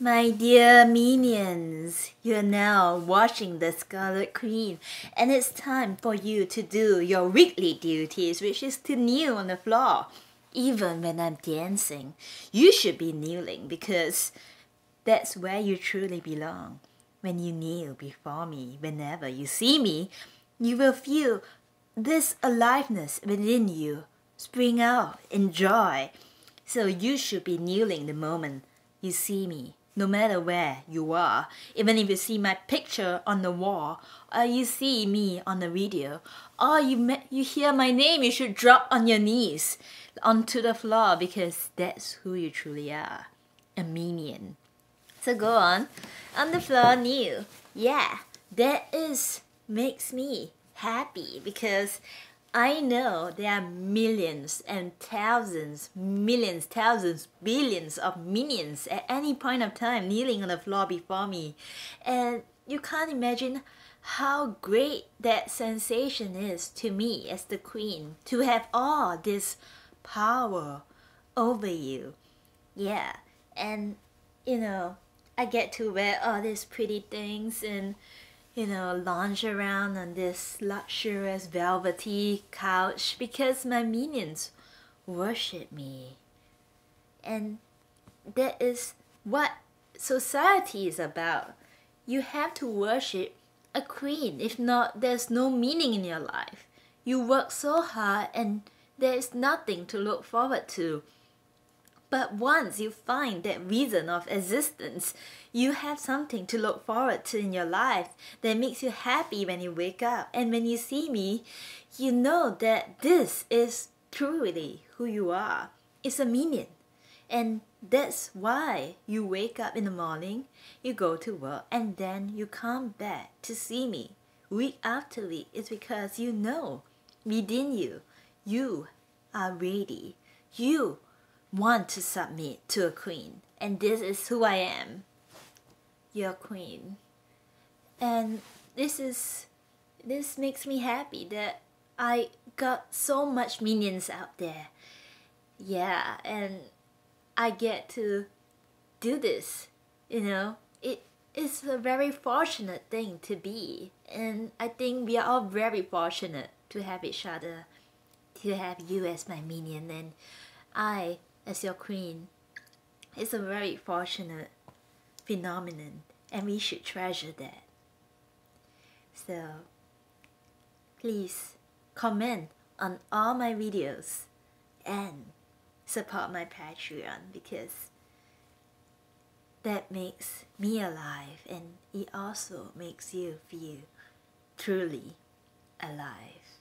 My dear minions, you are now watching the Scarlet Queen, and it's time for you to do your weekly duties, which is to kneel on the floor. Even when I'm dancing, you should be kneeling because that's where you truly belong. When you kneel before me, whenever you see me, you will feel this aliveness within you spring out in joy. So you should be kneeling the moment you see me no matter where you are. Even if you see my picture on the wall, or you see me on the video, or you, you hear my name, you should drop on your knees onto the floor because that's who you truly are a minion. So go on, on the floor, kneel. Yeah, that is makes me happy because I know there are millions and thousands, millions, thousands, billions of minions at any point of time kneeling on the floor before me. And you can't imagine how great that sensation is to me as the queen to have all this power over you. Yeah, and you know, I get to wear all these pretty things and you know, lounge around on this luxurious velvety couch because my minions worship me. And that is what society is about. You have to worship a queen. If not, there's no meaning in your life. You work so hard and there is nothing to look forward to. But once you find that reason of existence, you have something to look forward to in your life that makes you happy when you wake up. And when you see me, you know that this is truly who you are. It's a minion. And that's why you wake up in the morning, you go to work, and then you come back to see me week after week. It's because you know within you, you are ready. You want to submit to a queen. And this is who I am, your queen. And this is this makes me happy that I got so much minions out there. Yeah, and I get to do this, you know. It is a very fortunate thing to be. And I think we are all very fortunate to have each other, to have you as my minion and I as your queen is a very fortunate phenomenon and we should treasure that. So please comment on all my videos and support my Patreon because that makes me alive and it also makes you feel truly alive.